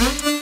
Bye.